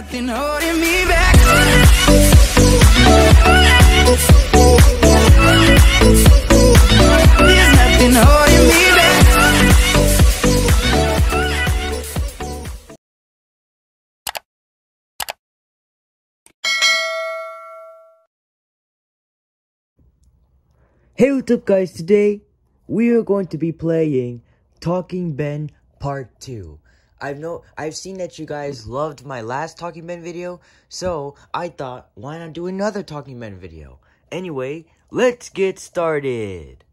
Hey what's up guys, today we are going to be playing Talking Ben Part 2. I've know I've seen that you guys loved my last Talking Ben video, so I thought why not do another Talking Ben video? Anyway, let's get started.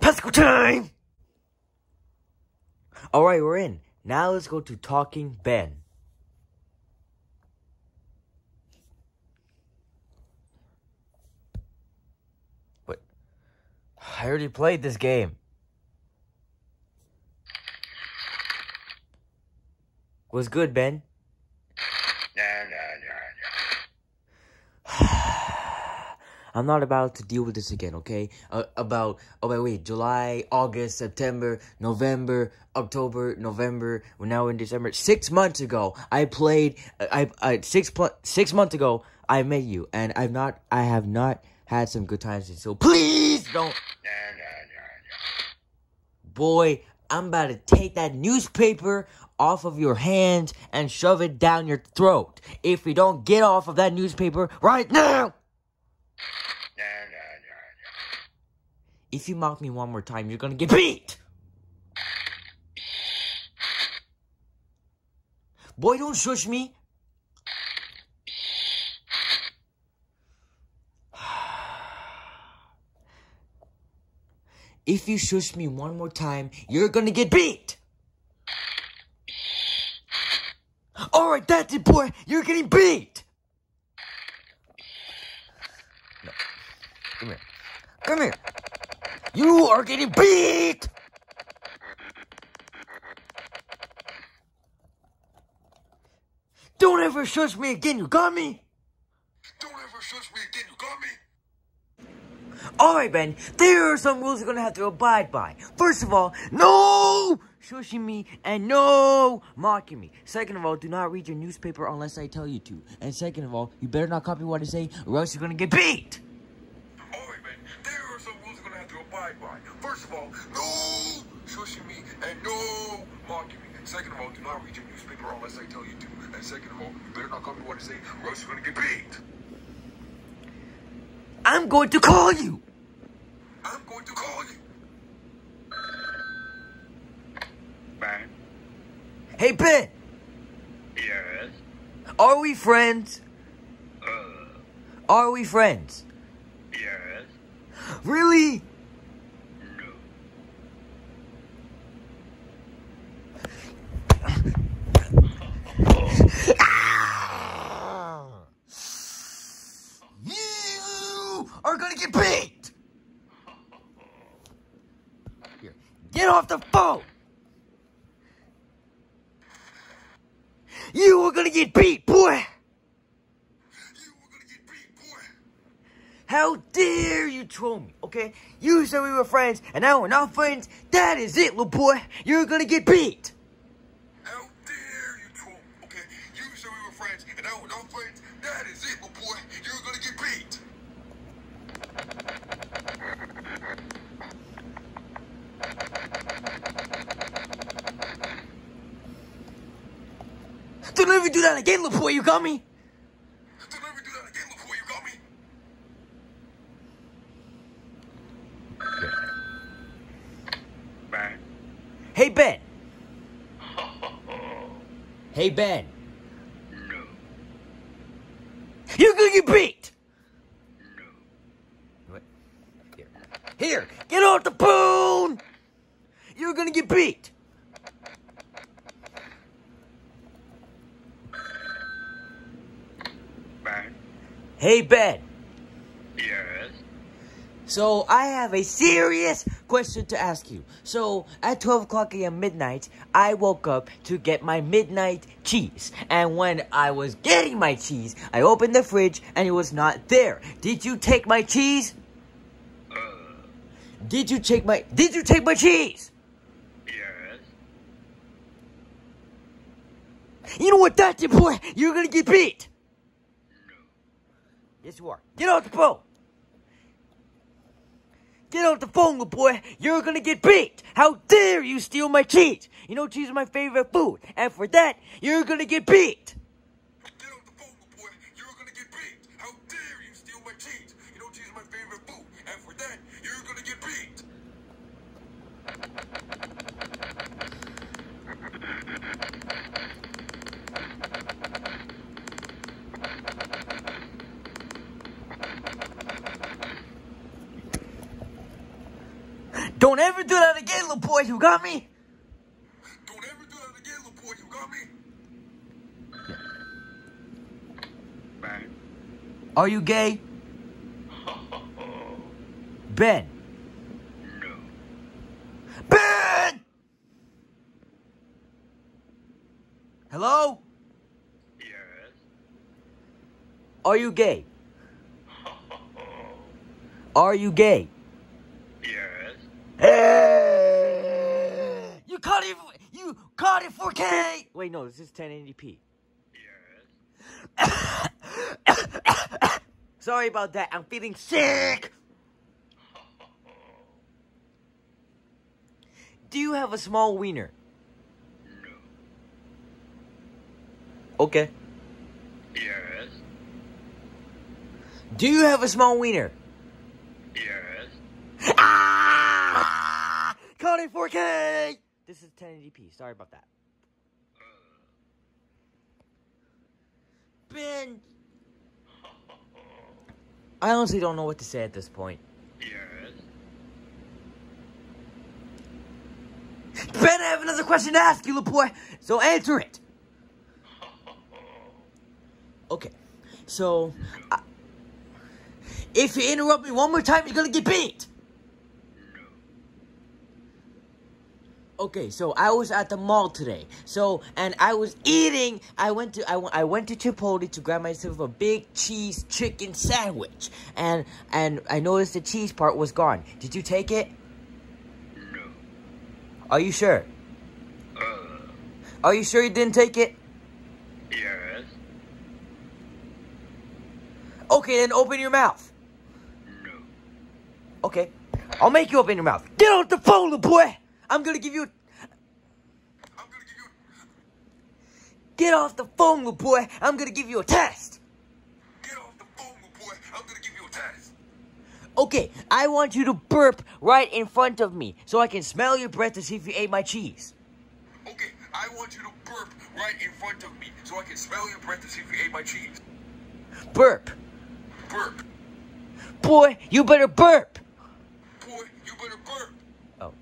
Pascal time! Alright, we're in. Now let's go to Talking Ben. But I already played this game. Was good, Ben? I'm not about to deal with this again, okay? Uh, about oh wait, wait, July, August, September, November, October, November. We're now in December. Six months ago, I played. I, I six pl- six months ago, I met you, and I've not. I have not had some good times. So please don't. Boy, I'm about to take that newspaper off of your hands and shove it down your throat. If you don't get off of that newspaper right now. If you mock me one more time, you're gonna get beat! Boy, don't shush me! If you shush me one more time, you're gonna get beat! Alright, that's it, boy! You're getting beat! No. Come here. Come here! You are getting beat! Don't ever shush me again, you got me? Don't ever shush me again, you got me? Alright, Ben, there are some rules you're gonna have to abide by. First of all, no shushing me and no mocking me. Second of all, do not read your newspaper unless I tell you to. And second of all, you better not copy what I say or else you're gonna get beat! Alright, man, there are some rules you're gonna have to abide by. First of all, no shushing me and no mocking me. Second of all, do not read your newspaper unless I tell you to. And second of all, you better not copy what I say or else you're gonna get beat. I'm going to call you! I'm going to call you. Man. Hey, Ben, Yes. are we friends? Uh, Are we friends? yes. Really? No. You are gonna get beat! Here, get off the phone! You are gonna get beat, boy! How dare you troll me, okay? You said we were friends, and now we're not friends. That is it, little boy. You're gonna get beat. How dare you troll me, okay? You said we were friends, and now we're not friends. That is it, my boy. You're gonna get beat. Don't ever do that again, little boy. You got me? Don't ever do that again before you got me. Man. Hey, Ben. Hey, Ben. No. You're gonna get beat. No. What? Here. Here, get off the phone! You're gonna get beat! Man. Hey, Ben. Yes. So, I have a serious question to ask you. So, at 12 o'clock a.m. midnight, I woke up to get my midnight cheese. And when I was getting my cheese, I opened the fridge and it was not there. Did you take my cheese? Uh. Did you take my Did you take my cheese? Yes. You know what? That's boy. You're gonna get beat. Get off the phone. Get off the phone, little boy. You're gonna get beat. How dare you steal my cheese? You know cheese is my favorite food, and for that, you're gonna get beat. Get off the phone, little boy. You're gonna get beat. How dare you steal my cheese? You know cheese is my favorite food, and for that, you're gonna get beat. Don't ever do that again, little boy. You got me? Don't ever do that again, little boy. You got me? Bang. Are you gay? Ben. No. Ben! Hello? Yes. Are you gay? Are you gay? Yes. Hey! You caught it. You caught it 4K. Wait, no, this is 1080p. Yes. Sorry about that. I'm feeling sick. Do you have a small wiener? No. Okay. Yes. Do you have a small wiener? Yes. Ah! Caught it 4K. This is 1080p. Sorry about that. Ben. I honestly don't know what to say at this point. Yes. Ben, I have another question to ask you, little boy. So answer it. Okay. So, I- if you interrupt me one more time, you're gonna get beat. Okay, so I was at the mall today. So, and I was eating. I went to I, went- I went to Chipotle to grab myself a big cheese chicken sandwich, and and I noticed the cheese part was gone. Did you take it? No. Are you sure? Uh. Are you sure you didn't take it? Yes. Okay, then open your mouth. No. Okay, I'll make you open your mouth. Get off the phone, boy. I'm gonna give you. I'm gonna give you. Get off the phone, little boy. I'm gonna give you a test. Get off the phone, little boy. I'm gonna give you a test. Okay, I want you to burp right in front of me so I can smell your breath to see if you ate my cheese. Okay, I want you to burp right in front of me so I can smell your breath to see if you ate my cheese. Burp. Burp. Boy, you better burp. Boy, you better burp. Oh.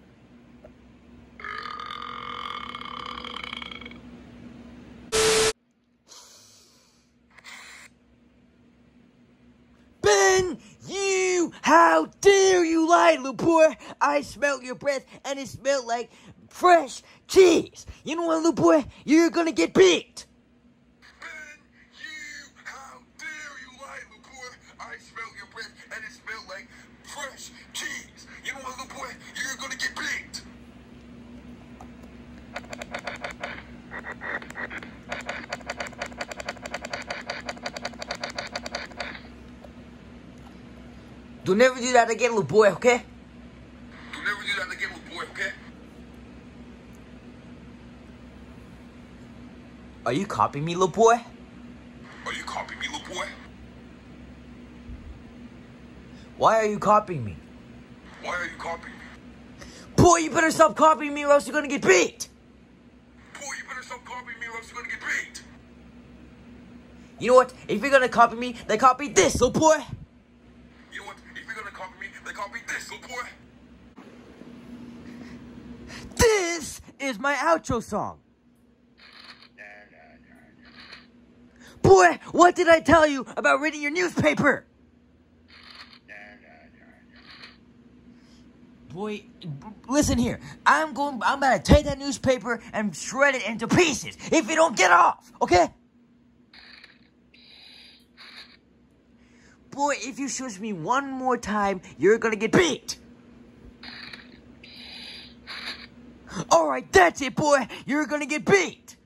Ben, you, how dare you lie, boy? I smell your breath and it smelled like fresh cheese. You know what, boy? You're gonna get beat. Ben, you, how dare you lie, little? I smell your breath and it smelled like fresh cheese. You know what, boy? You're gonna get beat. Don't never do that again, little boy, okay? You'll never do that again, little boy, okay? Are you copying me, little boy? Are you copying me, little boy? Why are you copying me? Why are you copying me? Boy, you better stop copying me or else you're gonna get beat. Boy, you better stop copying me or else you're gonna get beat. You know what? If you're gonna copy me, then copy this, little boy. You know what? If you're gonna boy. This is my outro song. Boy, what did I tell you about reading your newspaper? Boy, listen here. I'm going. I'm gonna take that newspaper and shred it into pieces if you don't get off. Okay? Boy, if you shush me one more time, you're gonna get beat. Alright, that's it, boy. You're gonna get beat.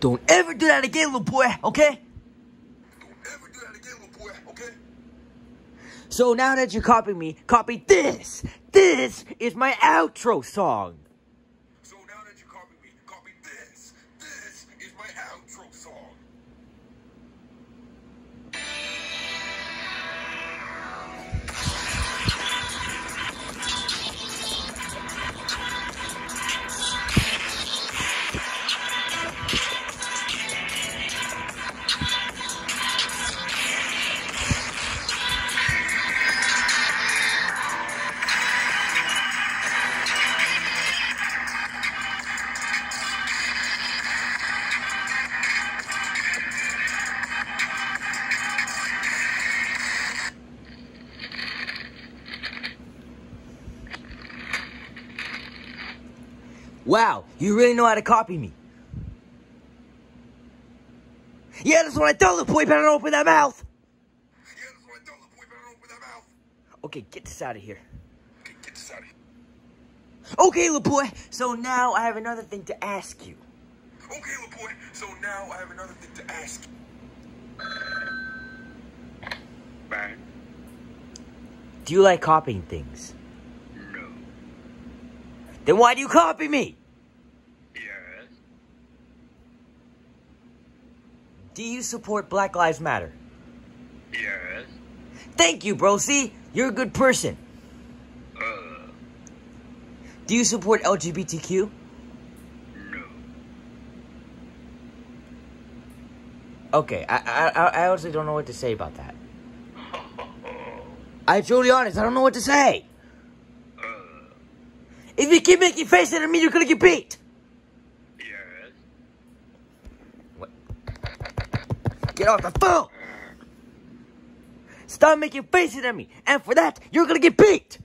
Don't ever do that again, little boy, okay? So now that you copy me, copy this. This is my outro song. Wow, you really know how to copy me. Yeah, that's what I tell the boy, better open that mouth. Yeah, that's what I tell the boy better open that mouth. Okay, get this out of here. Okay, get this out of here. Okay, little so now I have another thing to ask you. Okay, boy, so now I have another thing to ask you. Bang. Do you like copying things? Then why do you copy me? Yes. Do you support Black Lives Matter? Yes. Thank you, bro. See, you're a good person. Uh, Do you support LGBTQ? no. Okay, I, I, I I honestly don't know what to say about that. I'm truly honest, I don't know what to say. If you keep making faces at me, you're gonna get beat. yes. What? Get off the phone! Stop making faces at me, and for that, you're gonna get beat!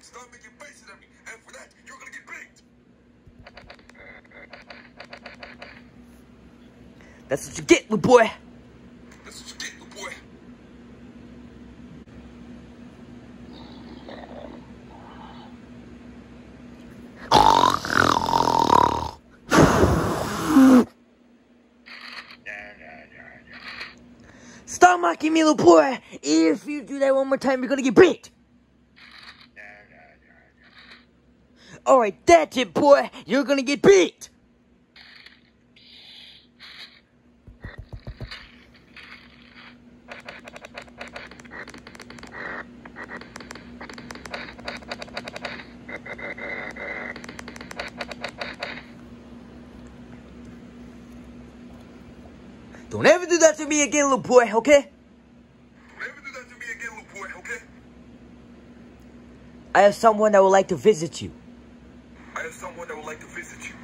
Stop making faces at me, and for that, you're gonna get beat. That's what you get, little boy. That's what you get, little boy. Little boy! If you do that one more time, you're gonna get beat! Alright, that's it, boy! You're gonna get beat! Don't ever do that to me again, little boy, okay? Don't ever do that to me again, little boy, okay? I have someone that would like to visit you. I have someone that would like to visit you.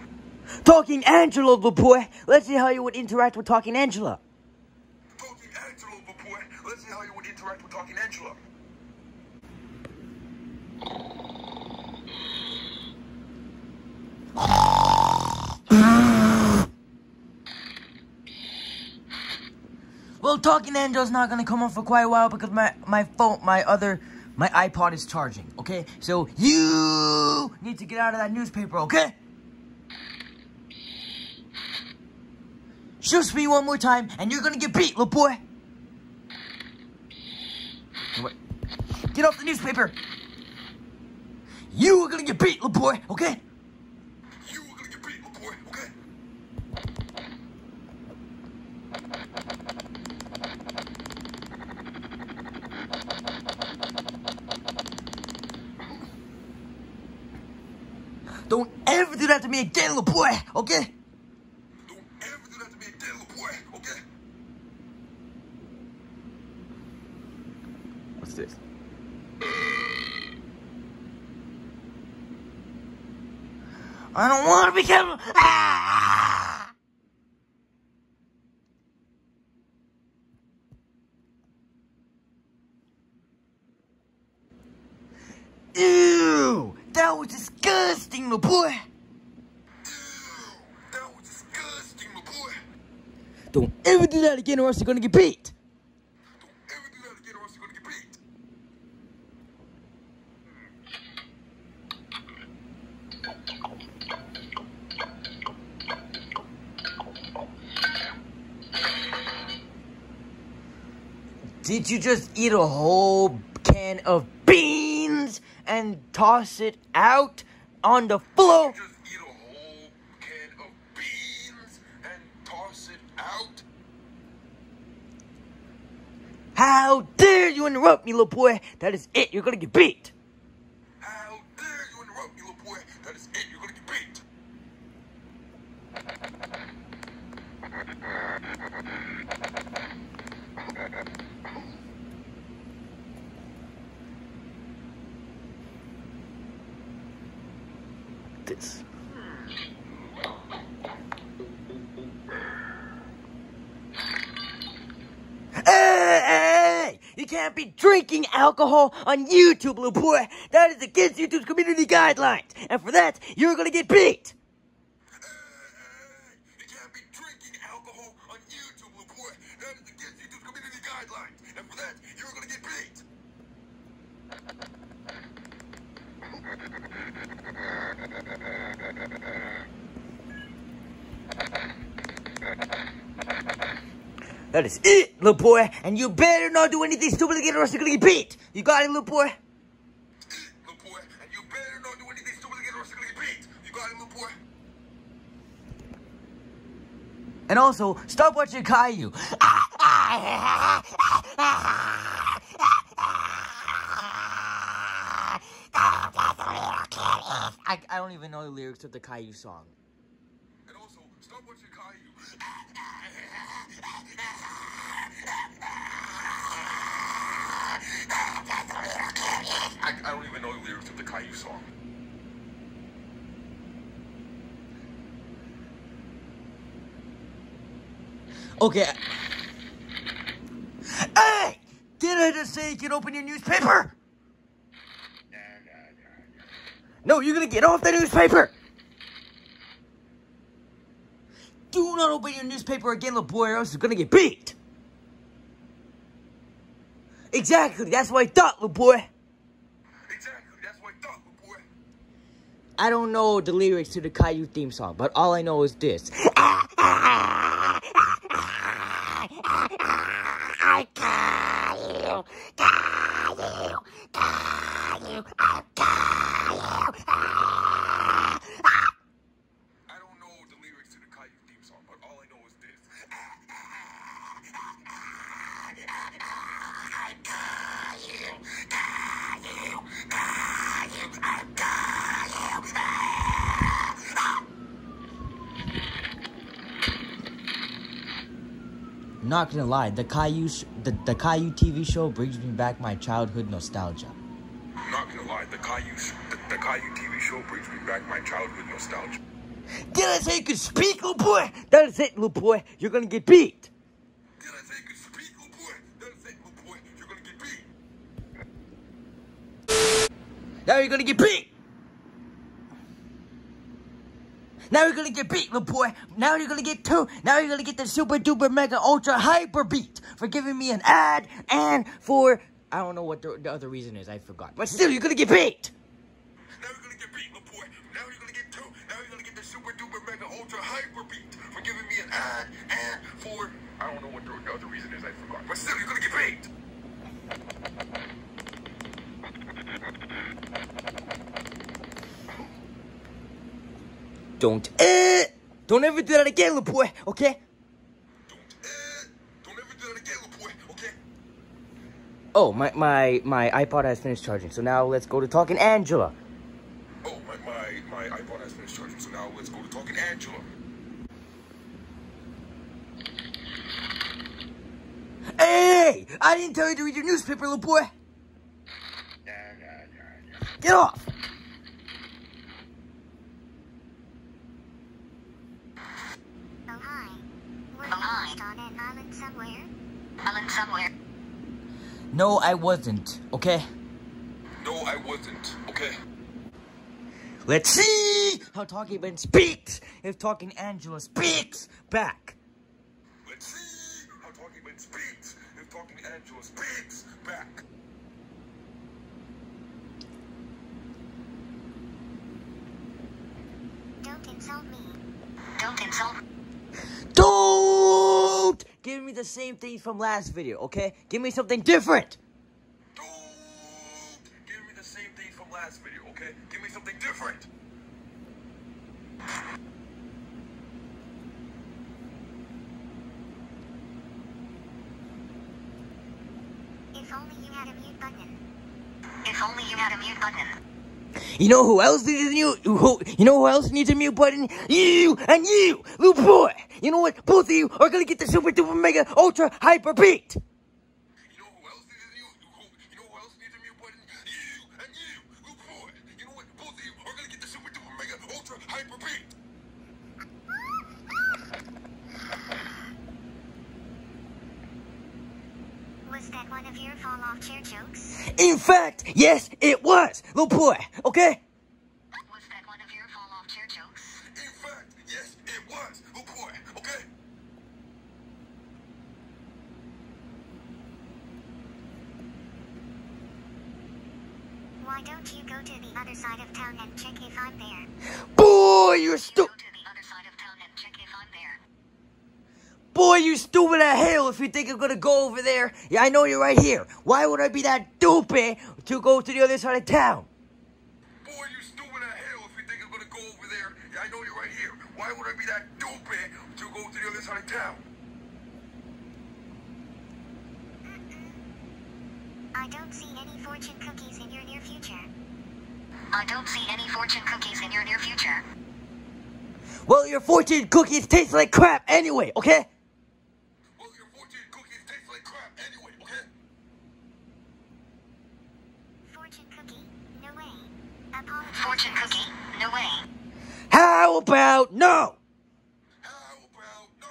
Talking Angela, boy. Let's see how you would interact with Talking Angela. Talking Angela, little boy. Let's see how you would interact with Talking Angela. Well, Talking Angela's not gonna come on for quite a while because my my phone, my other, my iPod is charging. Okay, so you need to get out of that newspaper. Okay. Shush me one more time, and you're gonna get beat, little boy. Get off the newspaper. You are gonna get beat, little boy. Okay. You are gonna get beat, little boy, okay? Don't ever do that to me again, little boy. Okay. Don't ever do that to me again, boy, okay? What's this? I don't want to become. skin or else you're going to get beat. Did you just eat a whole can of beans and toss it out on the floor? How dare you interrupt me, little boy? That is it. You're gonna get beat. How dare you interrupt me, little boy? That is it. You're gonna get beat. This. Hey, hey, you can't be drinking alcohol on YouTube, little boy. That is against YouTube's community guidelines. And for that, you're gonna get beat. Hey, you can't be drinking alcohol on YouTube, little boy. That is against YouTube's community guidelines. And for that, you're gonna get beat. That is it, little boy. And you better not do anything stupid again or else you're gonna get beat. You got it, little boy? Little boy, and you better not do anything stupid again or else you're gonna get beat. You got it, little boy? And also, stop watching Caillou. I, I don't even know the lyrics of the Caillou song. And also, stop watching Caillou. I, don't even know the lyrics of the Caillou song. Okay. Hey! Did I just say you can open your newspaper? No, you're gonna get off the newspaper! Do not open your newspaper again, little boy, or else you're gonna get beat! Exactly, that's what I thought, little boy! Exactly, that's what I thought, little boy. I don't know the lyrics to the Caillou theme song, but all I know is this. I don't know the lyrics to the Caillou theme song, but all I know is this. Not gonna lie, the Caillou, sh- the, the Caillou TV show brings me back my childhood nostalgia. Not gonna lie, the Caillou, the, the Caillou TV show brings me back my childhood nostalgia. Did I say you could speak, little boy? That is it, little boy. You're gonna get beat. Did I say you could speak, little boy? That is it, little boy. You're gonna get beat. Now you're gonna get beat. Now you're gonna get beat, little boy. Now you're gonna get two. Now you're gonna get the super duper mega ultra hyper beat for giving me an ad and for I don't know what the, the other reason is. I forgot. But still, you're gonna get beat. Now you're gonna get beat, little boy. Now you're gonna get two. Now you're gonna get the super duper mega ultra hyper beat for giving me an ad and for I don't know what the, the other reason is. I forgot. But still, you're gonna get beat. Don't eh, don't ever do that again, little boy. Okay? Don't eh, don't ever do that again, little boy. Okay? Oh, my my my iPod has finished charging. So now let's go to talking Angela. Oh, my my my iPod has finished charging, so now let's go to talking Angela. Hey, I didn't tell you to read your newspaper, little boy. Get off. Oh hi. Were you on an island somewhere? Island somewhere. No, I wasn't. Okay. No, I wasn't. Okay. Let's see how Talking Ben speaks if Talking Angela speaks back. Let's see how Talking Ben speaks if Talking Angela speaks back. Don't insult me. Don't insult Don't give me the same things from last video, okay? Give me something different. Don't give me the same thing from last video, okay? Give me something different. If only you had a mute button. If only you had a mute button. You know who else needs a mute? Who, you know who else needs a mute button? You and you, little boy. You know what? Both of you are gonna get the super duper mega ultra hyper beat. You know who else needs a mute? Who, you know who else needs a mute button? You and you, little boy. You know what? Both of you are gonna get the super duper mega ultra hyper beat. Was that one of your fall off chair jokes? In fact, yes, it was, little boy. Okay. Was that one of your fall off chair jokes? In fact, yes, it was, little boy. Okay. Why don't you go to the other side of town and check if I'm there? Boy, you're Go stu- to the other side of town and check if I'm there. Boy, you stupid as hell if you think I'm gonna go over there. Yeah, I know you're right here. Why would I be that stupid to go to the other side of town? Boy, you stupid as hell if you think I'm gonna go over there. Yeah, I know you're right here. Why would I be that stupid to go to the other side of town? I don't see any fortune cookies in your near future. I don't see any fortune cookies in your near future. Well, your fortune cookies taste like crap anyway, okay? Well, your fortune cookies taste like crap anyway, okay? Fortune cookie? No way. Apologize. Fortune cookie? No way. How about no? How about no?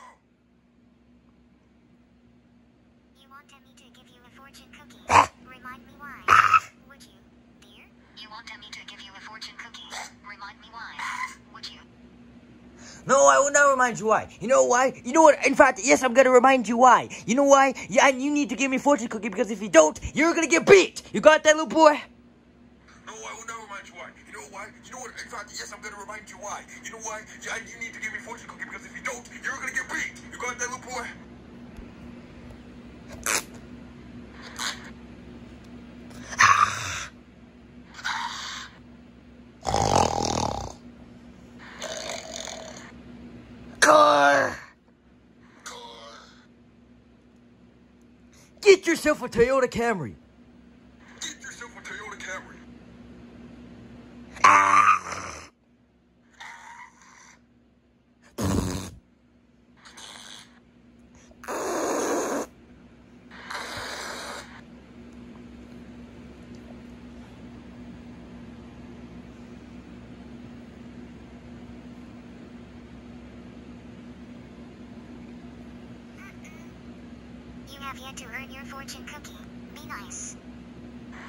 You wanted me to give you a fortune cookie. Ah. Remind me why. Would you, dear? You wanted me to give you a fortune cookie. Remind me why. Would you? No, I will not remind you why. You know why? You know what? In fact, yes, I'm gonna remind you why. You know why? Yeah, and you need to give me a fortune cookie because if you don't, you're gonna get beat. You got that, little boy? No, I will not remind you why. You know why? You know what? In fact, yes, I'm gonna remind you why. You know why? Yeah, you need to give me fortune cookie because if you don't, you're gonna get beat. You got that, little boy? Car. Get yourself a Toyota Camry. Get yourself a Toyota Camry. You have yet to earn your fortune cookie. Be nice.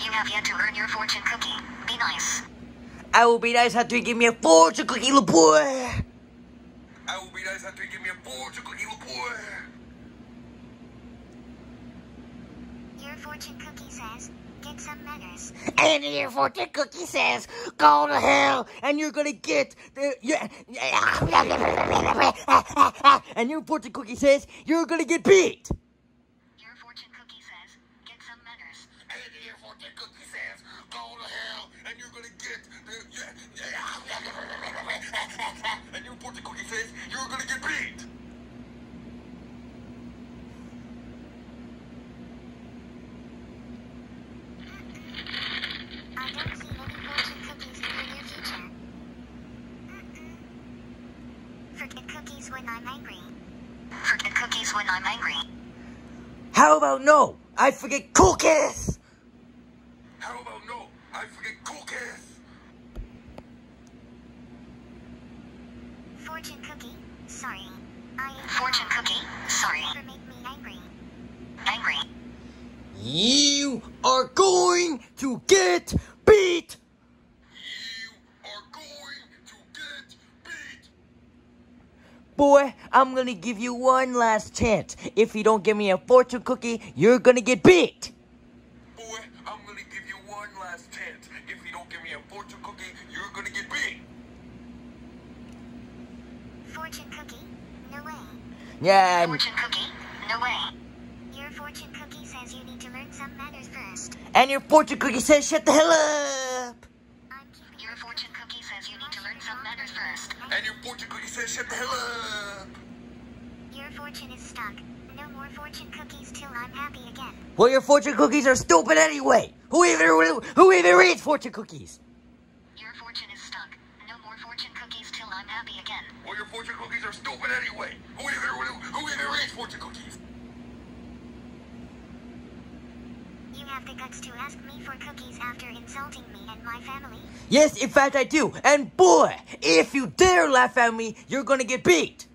You have yet to earn your fortune cookie. Be nice. I will be nice after you give me a fortune cookie, little boy. I will be nice after you give me a fortune cookie, little boy. Your fortune cookie says, get some manners. And your fortune cookie says, go to hell, and you're gonna get the, yeah, and your fortune cookie says, you're gonna get beat. Your fortune cookie says, get some manners. And your fortune cookie says, go to hell, and you're gonna get the, yeah, yeah. and your fortune cookie says, you're gonna get beat. I don't see any fortune cookies in your near future. Mm-mm. Forget cookies when I'm angry. Forget cookies when I'm angry. How about no? I forget cookies. How about no? I forget cookies. Fortune cookie? Sorry. I Fortune cookie? Sorry. Never make me angry. Angry. You are going to get beat. You are going to get beat. Boy, I'm gonna give you one last chance. If you don't give me a fortune cookie, you're gonna get beat. Boy, I'm gonna give you one last chance. If you don't give me a fortune cookie, you're gonna get beat. Fortune cookie? No way. Yeah, and Fortune cookie? No way. Your fortune cookie says you need to learn some manners first. And your fortune cookie says, shut the hell up. I'm keeping your fortune cookie says you need to learn some manners first. And your fortune cookie says, shut the hell up. Your fortune is stuck. No more fortune cookies till I'm happy again. Well, your fortune cookies are stupid anyway. Who even who even reads fortune cookies? Your fortune is stuck. No more fortune cookies till I'm happy again. Well, your fortune cookies are stupid anyway. Who even, who even reads fortune cookies? Have the guts to ask me for cookies after insulting me and my family? Yes, in fact I do. And boy, if you dare laugh at me, you're gonna get beat.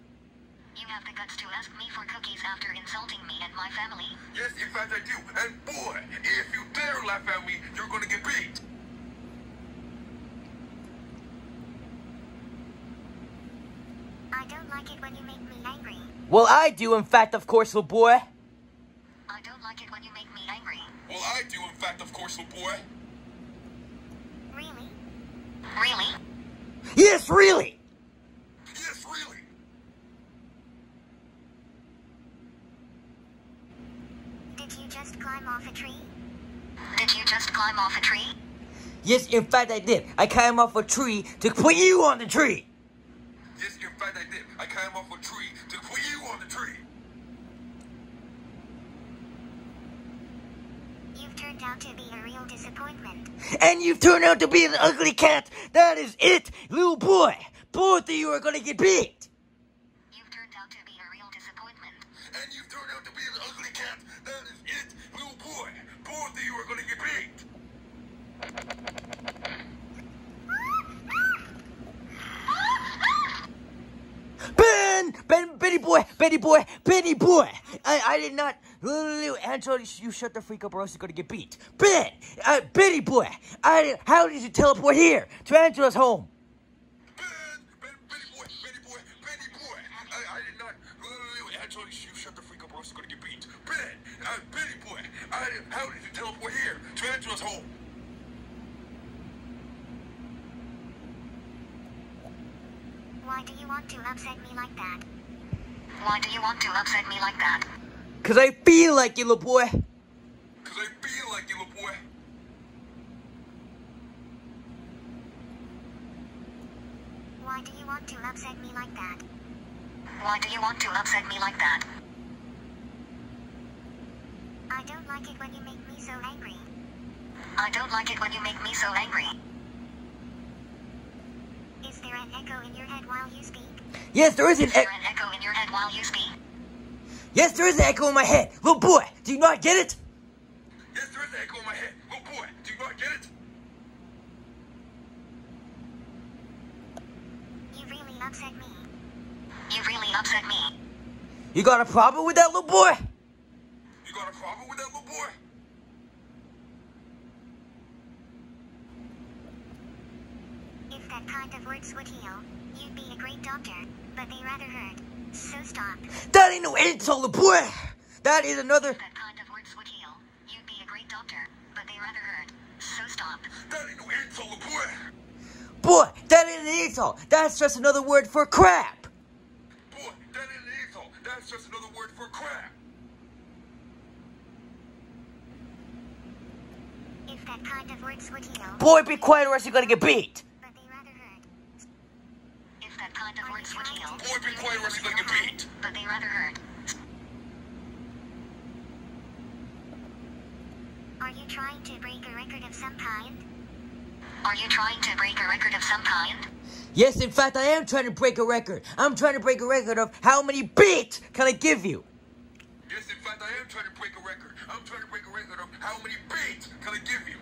You have the guts to ask me for cookies after insulting me and my family? Yes, in fact I do. And boy, if you dare laugh at me, you're gonna get beat. I don't like it when you make me angry. Well, I do, in fact, of course, little boy. I don't like it when you make me angry. Well, I do, in fact, of course, little boy. Really? Really? Yes, really. Yes, really. Did you just climb off a tree? Did you just climb off a tree? Yes, in fact I did. I climbed off a tree to put you on the tree. Yes, in fact I did. I climbed off a tree to put you on the tree. You've turned out to be a real disappointment. And you've turned out to be an ugly cat. That is it, little boy. Both of you are gonna get beat. You've turned out to be a real disappointment. And you turned out to be an ugly cat. That is it, little boy. Both of you are gonna get beat. Ben, Ben, Benny boy, Benny boy, Benny boy. I, I did not. Angela, you shut the freak up, or else you're gonna get beat. Ben, uh, Benny boy. I. How did you teleport here to Angela's home? Ben, Ben, Benny boy, Benny boy, Benny boy. I, I did not. Angela, you shut the freak up, or else you're gonna get beat. Ben, uh, Benny boy. I, how did you teleport here to Angela's home? Why do you want to upset me like that? Why do you want to upset me like that? Cause I feel like it, little boy. Cause I feel like you, little boy. Why do you want to upset me like that? Why do you want to upset me like that? I don't like it when you make me so angry. I don't like it when you make me so angry. Is there an echo in your head while you speak? Yes, there is an. Is there E- an echo in your head while you speak? Yes, there is an echo in my head, little boy. Do you not get it? Yes, there is an echo in my head. Little boy, do you not get it? You really upset me. You really upset me. You got a problem with that, little boy? You got a problem with that, little boy? If that kind of words would heal, you'd be a great doctor, but they rather hurt. So stop. That ain't no insult, little boy. That is another. That kind of words would heal, you'd be a great doctor, but they rather hurt. So stop. That ain't no insult, little boy. Boy, that ain't an insult. That's just another word for crap. Boy, that ain't an insult. That's just another word for crap. If that kind of words would heal, Boy, be quiet or else you're gonna get beat. but they rather hurt. If that kind of words would heal, Boy, be quiet or else you're gonna get beat. but they rather hurt. Are you trying to break a record of some kind? Are you trying to break a record of some kind? Yes, in fact, I am trying to break a record. I'm trying to break a record of how many beats can I give you. Yes, in fact, I am trying to break a record. I'm trying to break a record of how many beats can I give you.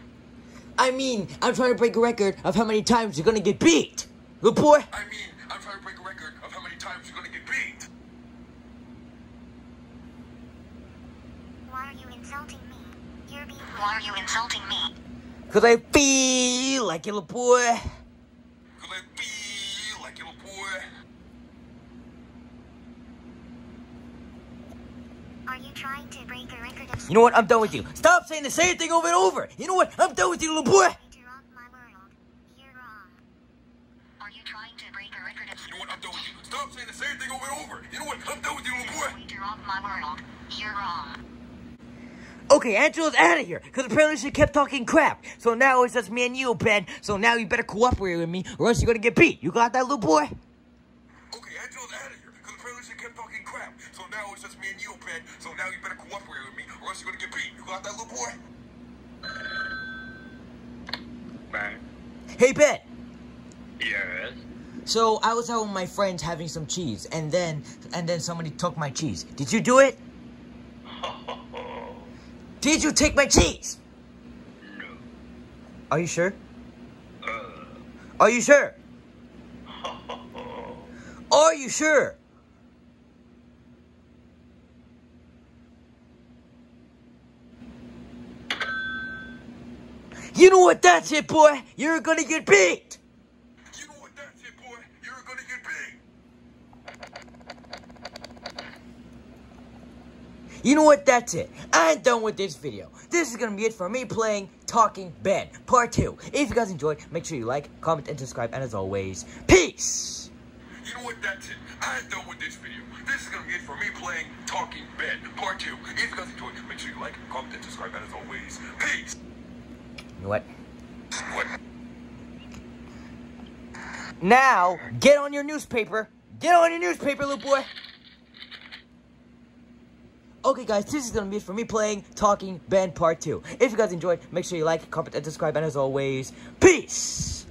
I mean, I'm trying to break a record of how many times you're gonna get beat. Little boy, I mean, times you're gonna get beat. Why are you insulting me? You're being. Why are you insulting me? cause I feel like it, little boy. Cause I feel like you, little boy. Are you trying to break a record of You know what? I'm done with you. Stop saying the same thing over and over. You know what? I'm done with you, little boy. to rock my world? You're wrong. Are you trying to break a record of You know what? I'm done with you. Stop saying the same thing over and over. You know what? I'm done with you, little boy. way to rock my world? You're wrong. Okay, Angela's out of here, because apparently she kept talking crap. So now it's just me and you, Ben. So now you better cooperate with me, or else you're gonna get beat. You got that, little boy? Okay, Angela's out of here because apparently she kept talking crap. So now it's just me and you, Ben. So now you better cooperate with me or else you're gonna get beat. You got that, little boy? Man. Hey, Ben. Yes. So I was out with my friends having some cheese, and then and then somebody took my cheese. Did you do it? Did you take my cheese? no. Are you sure? Uh. Are you sure? Are you sure? You know what? That's it, boy. You're gonna get beat. You know what? That's it, boy. You're gonna get beat. You know what? That's it. I'm done with this video. This is gonna be it for me playing Talking Ben Part 2. If you guys enjoyed, make sure you like, comment, and subscribe. And as always, peace! You know what? That's it. I'm done with this video. This is gonna be it for me playing Talking Ben Part 2. If you guys enjoyed, make sure you like, comment, and subscribe. And as always, peace. You know what? What? Now, get on your newspaper. Get on your newspaper, little boy. Okay, guys, this is gonna be it for me playing Talking Ben Part 2. If you guys enjoyed, make sure you like, comment, and subscribe. And as always, peace!